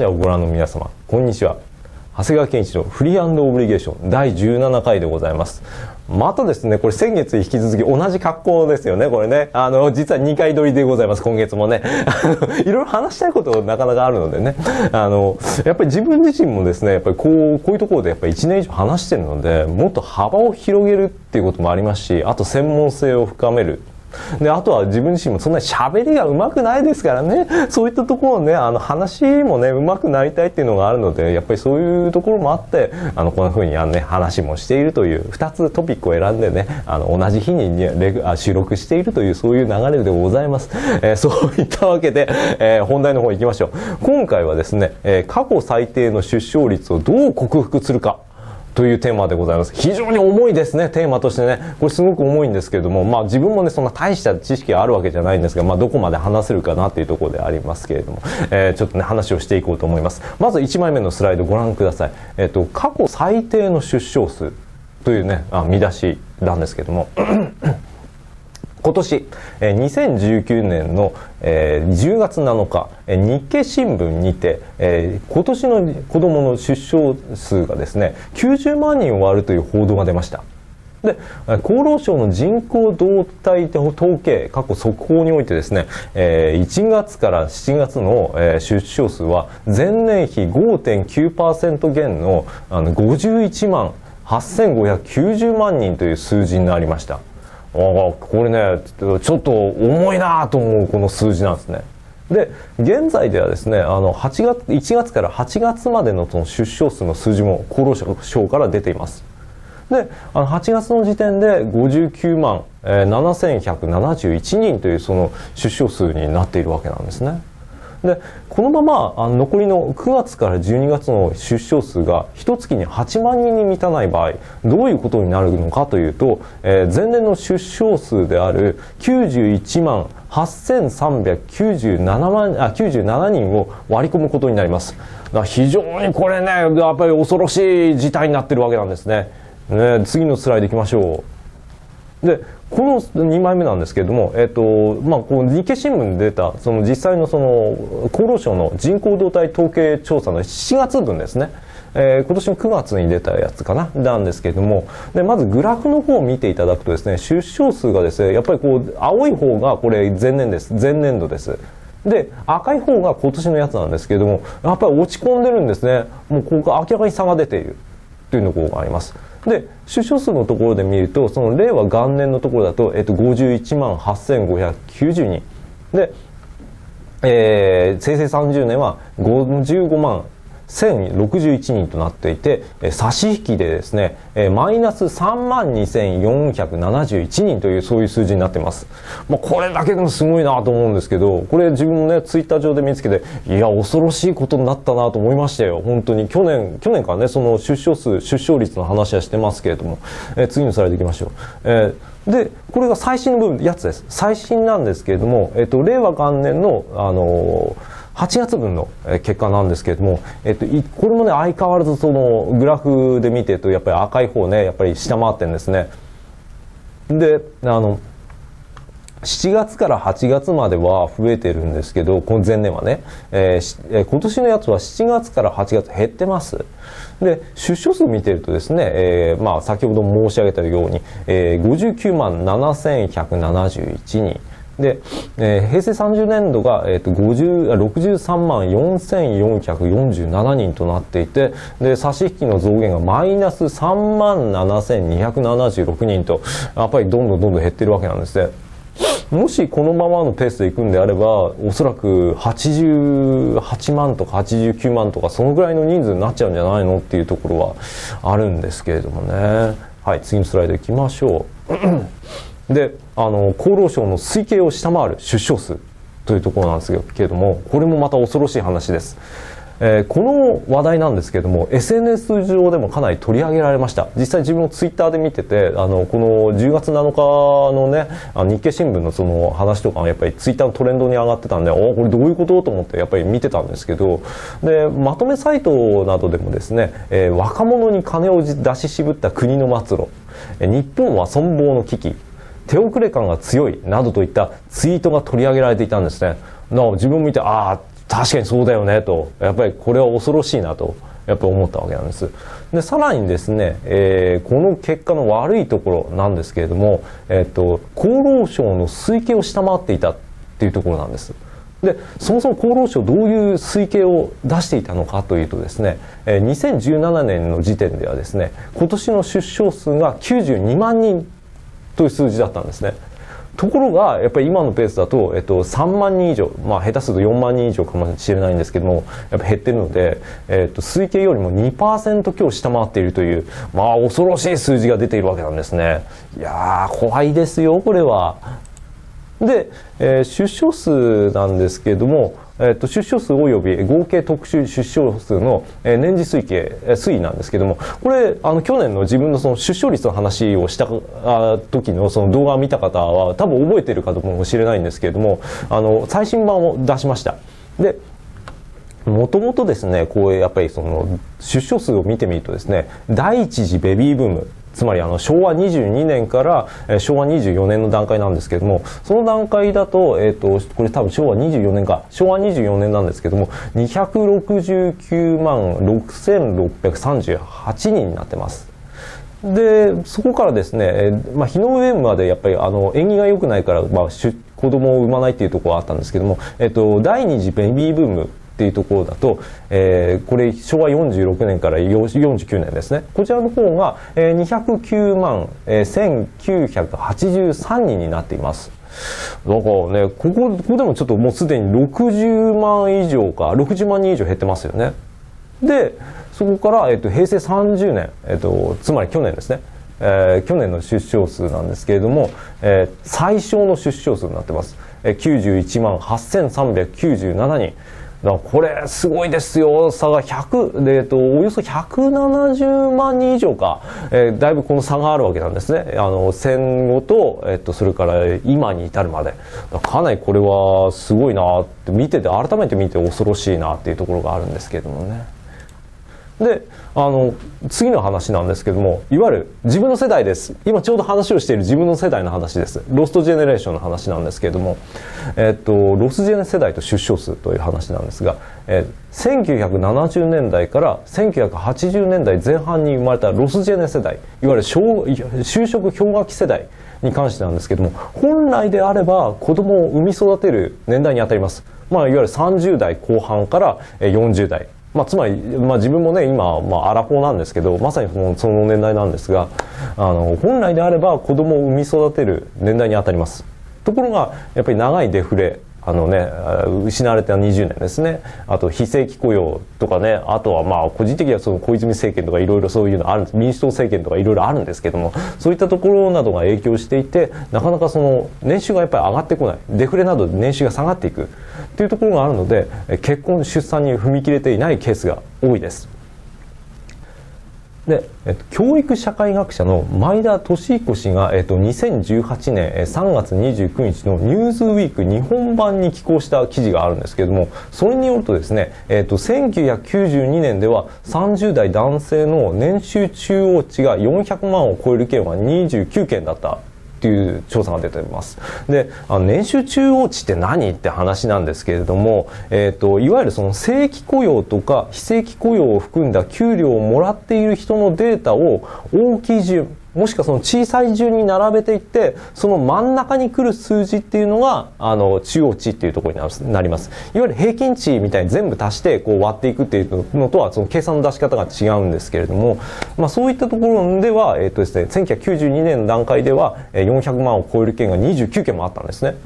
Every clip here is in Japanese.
ジオをご覧の皆様、こんにちは。長谷川健一のフリーオブリゲーション第17回でございます。またですね、これ先月引き続き同じ格好ですよね、これね。あの、実は2回撮りでございます、今月もね。いろいろ話したいことなかなかあるのでね。あの、やっぱり自分自身もですね、やっぱりこう、こういうところでやっぱり1年以上話してるので、もっと幅を広げるっていうこともありますし、あと専門性を深める。で、あとは自分自身もそんなに喋りが上手くないですからね、そういったところね、あの話もね、上手くなりたいっていうのがあるので、やっぱりそういうところもあって、あの、こんな風にあのね、話もしているという、二つトピックを選んでね、あの、同じ日にレあ収録しているという、そういう流れでございます。えー、そういったわけで、えー、本題の方行きましょう。今回はですね、えー、過去最低の出生率をどう克服するか。というテーマでございます。非常に重いですね、テーマとしてね。これすごく重いんですけれども、まあ自分もね、そんな大した知識があるわけじゃないんですが、まあどこまで話せるかなっていうところでありますけれども、えー、ちょっとね、話をしていこうと思います。まず1枚目のスライドご覧ください。えっ、ー、と、過去最低の出生数というね、あ見出しなんですけども、今年、2019年の、10月7日、日経新聞にて、今年の子供の出生数がですね、90万人を割るという報道が出ました。で、厚労省の人口動態統計、過去速報においてですね、1月から7月の、出生数は前年比5.9%減の51万8590万人という数字になりました。あこれねちょっと重いなと思うこの数字なんですね。で現在ではですねあの8月1月から8月までのその出生数の数字も厚労省から出ています。であの8月の時点で59万、えー、7171人というその出生数になっているわけなんですね。でこのままあの残りの9月から12月の出生数が一月に8万人に満たない場合どういうことになるのかというと、えー、前年の出生数である91万8397万あ97人を割り込むことになります。非常にこれねやっぱり恐ろしい事態になってるわけなんですね。ね次のスライドいきましょう。でこの2枚目なんですけれども、えっとまあ、こう日経新聞に出たその実際のその厚労省の人口動態統計調査の7月分ですね、えー、今年の9月に出たやつかななんですけれどもでまずグラフの方を見ていただくとですね出生数がですねやっぱりこう青い方がこれ前年です前年度です。で赤い方が今年のやつなんですけれどもやっぱり落ち込んでるんですね。もうここ明らかに差が出ているというのがあります。で出生数のところで見るとその令和元年のところだと、えっと、51万8590人。で、えー、平成30年は55万1061人となっていて、差し引きでですね、マイナス32,471人というそういう数字になっています。まあ、これだけでもすごいなと思うんですけど、これ自分もね、ツイッター上で見つけて、いや、恐ろしいことになったなと思いましたよ。本当に。去年、去年からね、その出生数、出生率の話はしてますけれども、え次のスライド行きましょう。えー、で、これが最新の部分、やつです。最新なんですけれども、えっ、と、令和元年の、あのー8月分の結果なんですけれども、えっと、これもね、相変わらずそのグラフで見てると、やっぱり赤い方ね、やっぱり下回ってるんですね。で、あの、7月から8月までは増えてるんですけど、この前年はね、えー、今年のやつは7月から8月減ってます。で、出生数見てるとですね、えー、まあ先ほど申し上げたように、えー、59万7171人。で、えー、平成30年度が、えーと、50 63万4447人となっていてで差し引きの増減がマイナス3万7276人とやっぱりどんどんどんどん減ってるわけなんですね。もしこのままのペースでいくんであればおそらく88万とか89万とかそのぐらいの人数になっちゃうんじゃないのっていうところはあるんですけれどもねはい次のスライドいきましょうであの厚労省の推計を下回る出生数というところなんですけれどもこれもまた恐ろしい話です。えー、この話題なんですけれども SNS 上でもかなり取り上げられました。実際自分もツイッターで見ててあのこの10月7日のねあの日経新聞のその話とかやっぱりツイッターのトレンドに上がってたんでおこれどういうことと思ってやっぱり見てたんですけどでまとめサイトなどでもですね、えー、若者に金を出し渋った国の末路。日本は存亡の危機。手遅れ感が強いなどといったツイートが取り上げられていたんですね。な自分を見て、ああ、確かにそうだよねと。やっぱりこれは恐ろしいなとやっぱ思ったわけなんです。でさらにですね、えー、この結果の悪いところなんですけれども、えーと、厚労省の推計を下回っていたっていうところなんです。でそもそも厚労省どういう推計を出していたのかというとですね、えー、2017年の時点ではですね今年の出生数が92万人という数字だったんですね。ところがやっぱり今のペースだと、えっと、3万人以上、まあ、下手すると4万人以上かもしれないんですけどもやっぱ減ってるので、えっと、推計よりも2%強下回っているというまあ恐ろしい数字が出ているわけなんですね。いやー怖いですよこれは。で、えー、出生数なんですけどもえっと、出生数及び合計特殊出生数の、え年次推計、推移なんですけども、これ、あの、去年の自分のその出生率の話をした時のその動画を見た方は多分覚えてるかもしれないんですけれども、あの、最新版を出しました。で、もともとですね、こうやっぱりその出生数を見てみるとですね、第一次ベビーブーム、つまりあの昭和22年から、昭和24年の段階なんですけどもその段階だと,、えーと、これ多分昭和24年か昭和24年なんですけども269万6638人になってます。でそこからですね、まあ、日の上までやっぱりあの縁起が良くないから、まあ、子供を産まないっていうところはあったんですけども、えっと、第二次ベビーブームっていうところだと、えー、これ昭和46年から49年ですねこちらの方が、えー、209万、えー、1983人になっていますだからねここここでもちょっともうすでに60万以上か60万人以上減ってますよねでそこから、えっと、平成30年、えっと、つまり去年ですねえー、去年の出生数なんですけれども、えー、最小の出生数になってます。えー、91万8397人。だからこれすごいですよ。差が100で、えっと、およそ170万人以上か、えー、だいぶこの差があるわけなんですね。あの戦後と、えっと、それから今に至るまで。かなりこれはすごいなって見てて改めて見て恐ろしいなっていうところがあるんですけれどもね。であの次の話なんですけどもいわゆる自分の世代です。今ちょうど話をしている自分の世代の話です。ロストジェネレーションの話なんですけれども、えっと、ロスジェネ世代と出生数という話なんですが、えー、1970年代から1980年代前半に生まれたロスジェネ世代いわゆる就職氷河期世代に関してなんですけども本来であれば子供を産み育てる年代にあたります、まあ、いわゆる30代後半から40代まあ、つまり、まあ、自分もね今、まあ、アラフォーなんですけどまさにそのその年代なんですがあの本来であれば子供を産み育てる年代にあたります。ところがやっぱり長いデフレあのね、失われた20年ですね。あと非正規雇用とかね、あとはまあ個人的にはその小泉政権とかいろいろそういうのある民主党政権とかいろいろあるんですけども、そういったところなどが影響していて、なかなかその年収がやっぱり上がってこない。デフレなどで年収が下がっていくというところがあるので、結婚、出産に踏み切れていないケースが多いです。で、えっと、教育社会学者の前田俊彦氏が、えっと、2018年3月29日のニューズウィーク日本版に寄稿した記事があるんですけれども、それによるとですね、えっと、1992年では30代男性の年収中央値が400万を超える件は29件だった。っていう調査が出ています。で、あの年収中央値って何って話なんですけれども、えっ、ー、と、いわゆるその正規雇用とか非正規雇用を含んだ給料をもらっている人のデータを大きい順、もしくはその小さい順に並べていって、その真ん中に来る数字っていうのが、あの、中央値っていうところになります。いわゆる平均値みたいに全部足して、こう割っていくっていうのとは、その計算の出し方が違うんですけれども、まあそういったところでは、えっ、とですね、1992年の段階では、400万を超える件が29件もあったんですね。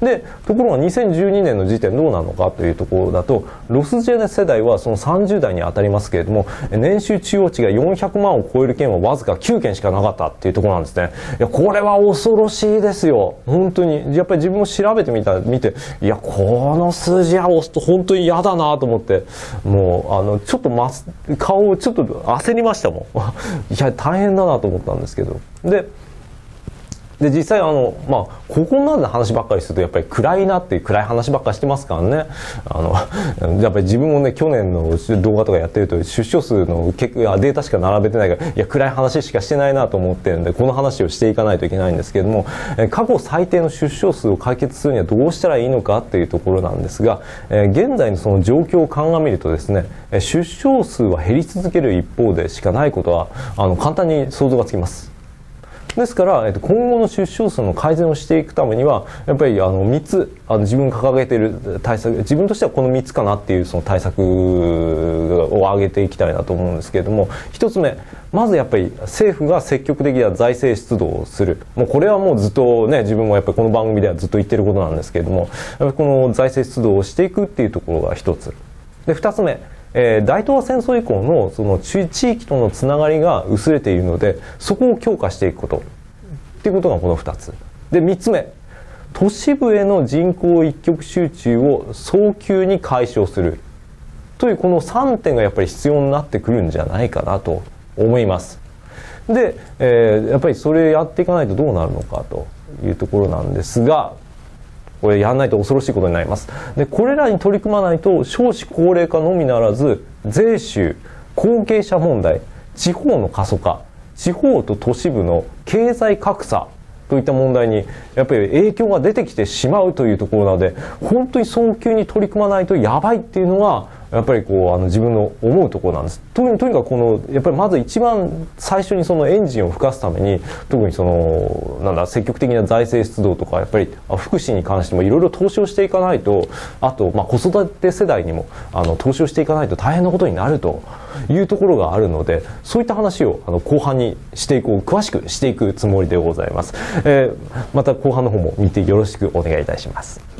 でところが2012年の時点どうなのかというところだとロスジェネ世代はその30代に当たりますけれども年収中央値が400万を超える件はわずか9件しかなかったっていうところなんですね。いやこれは恐ろしいですよ。本当に。やっぱり自分も調べてみた見ていやこの数字は本当に嫌だなと思って。もうあのちょっと、ま、顔をちょっと焦りましたもん。いや大変だなと思ったんですけど。でで実際あの、まあ、ここまでの話ばっかりするとやっぱり暗いなっていう暗い話ばっかりしてますからねあのやっぱり自分もね去年の動画とかやってると出生数のデータしか並べてないからいや暗い話しかしてないなと思ってるんでこの話をしていかないといけないんですけれども過去最低の出生数を解決するにはどうしたらいいのかっていうところなんですが現在のその状況を鑑みるとですね出生数は減り続ける一方でしかないことはあの簡単に想像がつきます。ですから、えっと、今後の出生数の改善をしていくためにはやっぱりあの3つあの自分が掲げている対策自分としてはこの3つかなっていうその対策を上げていきたいなと思うんですけれども1つ目まずやっぱり政府が積極的な財政出動をする。もうこれはもうずっとね自分もやっぱりこの番組ではずっと言ってることなんですけれどもこの財政出動をしていくっていうところが1つ。で2つ目えー、大東亜戦争以降のその地域とのつながりが薄れているのでそこを強化していくこと。っていうことがこの2つ。で3つ目。都市部への人口一極集中を早急に解消する。というこの3点がやっぱり必要になってくるんじゃないかなと思います。で、えー、やっぱりそれやっていかないとどうなるのかというところなんですがこれやんないと恐ろしいことになります。で、これらに取り組まないと少子高齢化のみならず、税収、後継者問題、地方の過疎化、地方と都市部の経済格差といった問題にやっぱり影響が出てきてしまうというところなので本当に早急に取り組まないとやばいっていうのはやっぱりこうあの自分の思うところなんです。とにとにかくこのやっぱりまず一番最初にそのエンジンを吹かすために特にそのなんだ積極的な財政出動とかやっぱり福祉に関してもいろいろ投資をしていかないとあとまあ子育て世代にもあの投資をしていかないと大変なことになるというところがあるのでそういった話をあの後半にしていこう詳しくしていくつもりでございます、えー、また後半の方も見てよろしくお願いいたします。